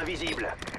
Invisible.